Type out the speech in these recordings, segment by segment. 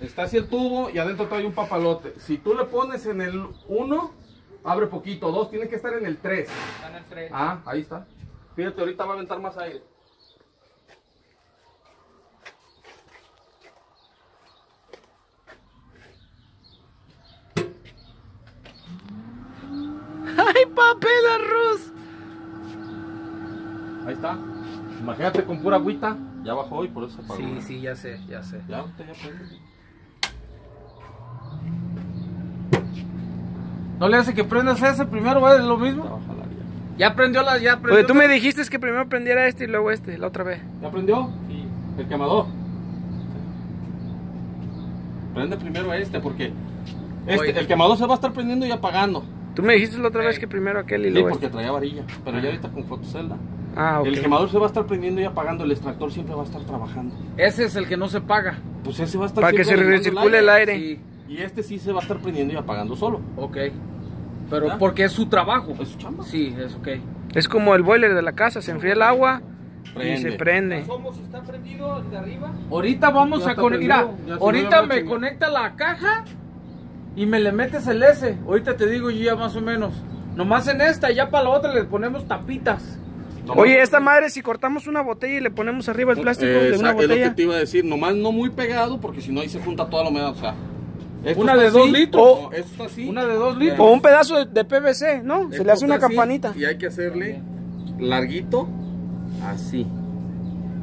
Está así el tubo y adentro trae un papalote. Si tú le pones en el 1, abre poquito. 2, tiene que estar en el 3. Está en el tren. Ah, ahí está. Fíjate, ahorita va a aventar más aire. ¡Ay, papel arroz! Ahí está. Imagínate con pura agüita. Ya bajó y por eso se apagó. Sí, sí, ya sé, ya sé. Ya, ahorita ya prende. ¿No le hace que prendas ese primero, güey? ¿Es lo Ya mismo? la vía. Ya prendió las, ya prendió. Oye, tú me dijiste que primero prendiera este y luego este, la otra vez. ¿Ya prendió? Sí. El quemador. Prende primero este porque este, Oye. el quemador se va a estar prendiendo y apagando. Tú me dijiste la otra vez que primero aquel y Sí, luego porque este. traía varilla. Pero ya ahorita con fotocelda. Ah, ok. El quemador se va a estar prendiendo y apagando. El extractor siempre va a estar trabajando. Ese es el que no se paga. Pues ese va a estar Para que se recircule el aire. Sí, Y este sí se va a estar prendiendo y apagando solo. ok. Pero ¿Ya? porque es su trabajo. Es su chamba. Sí, es ok. Es como el boiler de la casa, se enfría el agua y Prende. se prende. ¿Cómo si está prendido de arriba? Ahorita vamos Ya a conectar. ahorita me conecta la caja y me le metes el S. Ahorita te digo yo ya más o menos. Nomás en esta y ya para la otra le ponemos tapitas. Oye, esta madre, si cortamos una botella y le ponemos arriba el plástico Eh, de una esa- Es lo que botella. te iba a decir. Nomás no muy pegado porque si no ahí se junta toda la humedad. O sea, Una de dos así, litros. está así. Una de dos litros. O un pedazo de, de PVC, ¿no? Se le hace una así, campanita. Y hay que hacerle larguito así.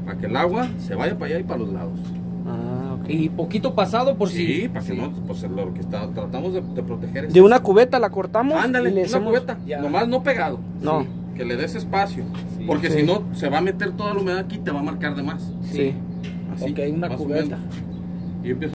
Para que el agua se vaya para allá y para los lados. Ah, ok. Y poquito pasado por sí, si. para que no, pues lo que está, tratamos de, de proteger es De una cubeta la cortamos Ándale, y le una hacemos... cubeta, Ya. nomás no pegado. No. Sí, que le des espacio. Sí. porque Sí. si no, se va a meter toda la humedad aquí y te va a marcar de más. Sí. Así, Ok, una cubeta. Y empiezo